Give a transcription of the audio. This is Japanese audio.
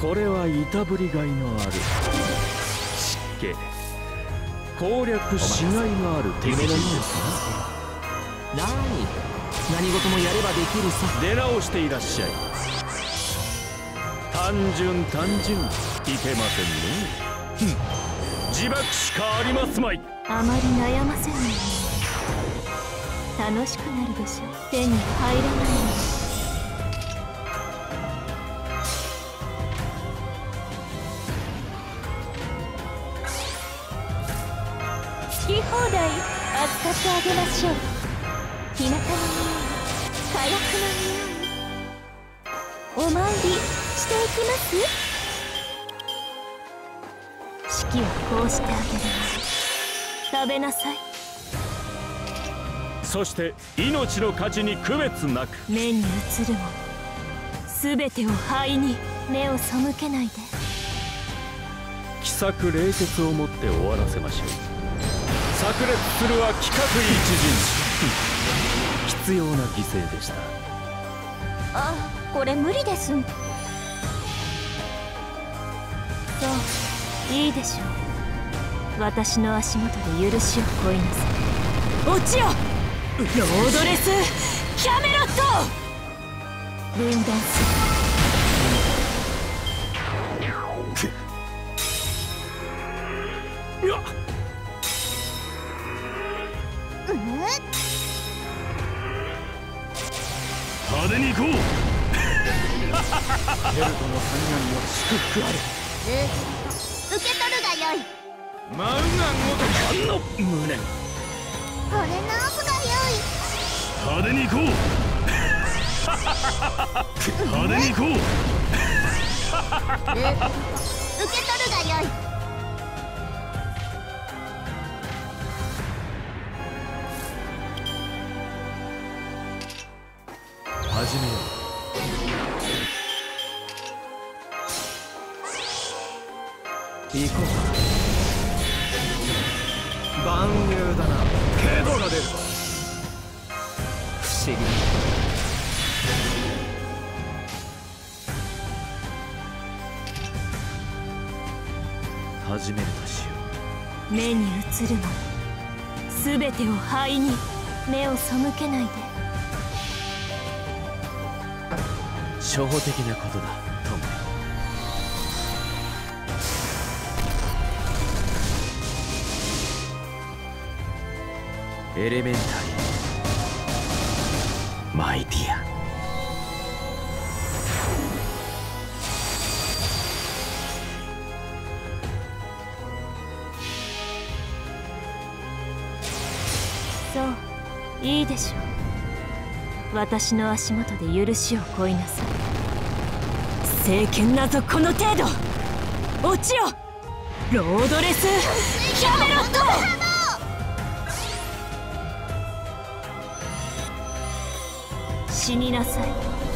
これはいたぶりがいのある。湿気。攻略しがいのある敵ですな？何事もやればできるさ。出直していらっしゃい。単純単純。いけませんね。自爆しかありますまい。あまり悩ませない楽しくなるでしょ。手に入らない放題扱ってあげましょう日向の匂い火薬の匂いお参りしていきます式をこうしてあげる食べなさいそして命の価値に区別なく目に映るも全てを灰に目を背けないで奇策冷徹をもって終わらせましょう炸裂するは規格一陣地必要な犠牲でした。あこれ無理です。そういいでしょう。私の足元で許しを乞いなさい。落ちよ。ロードレスキャメロット。分断するやっ派手に行こうヘルドの三男の祝福あれ。え受け取るがよいマウガンごとかの胸これのオフがよい派手に行こう派手に行こう受け取るがよい。始めよう。行こうか。万有だな。けどが出る不思議。始めるとしよ目に映るも全てを灰に目を背けないで初歩的なことだトムエレメンタリー。マイディア。そういいでしょう。私の足元で許しをこいなさい。聖剣なぞこの程度。落ちろ。ロードレス。キャメロット。死になさい。